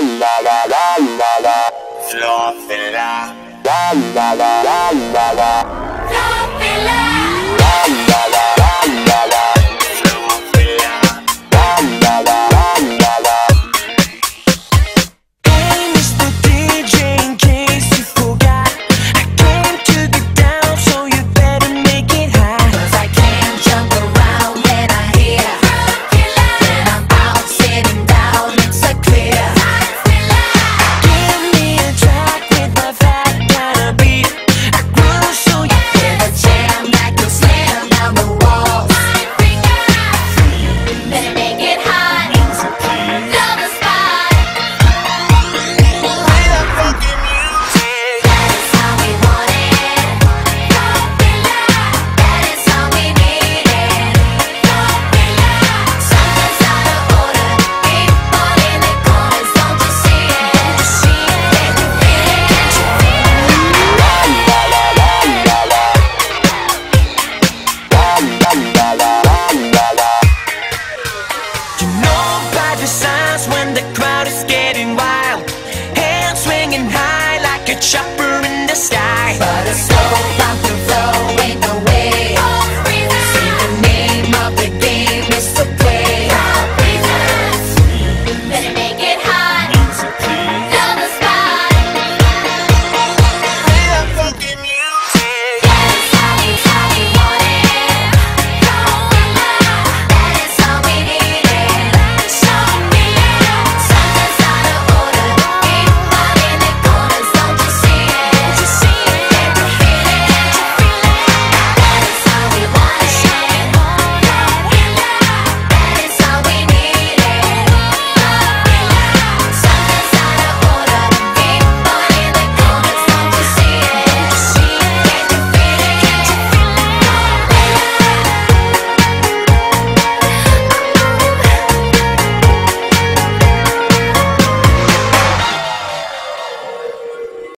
la la la la la. Florfilla. La la la la la la. Florfilla. catch up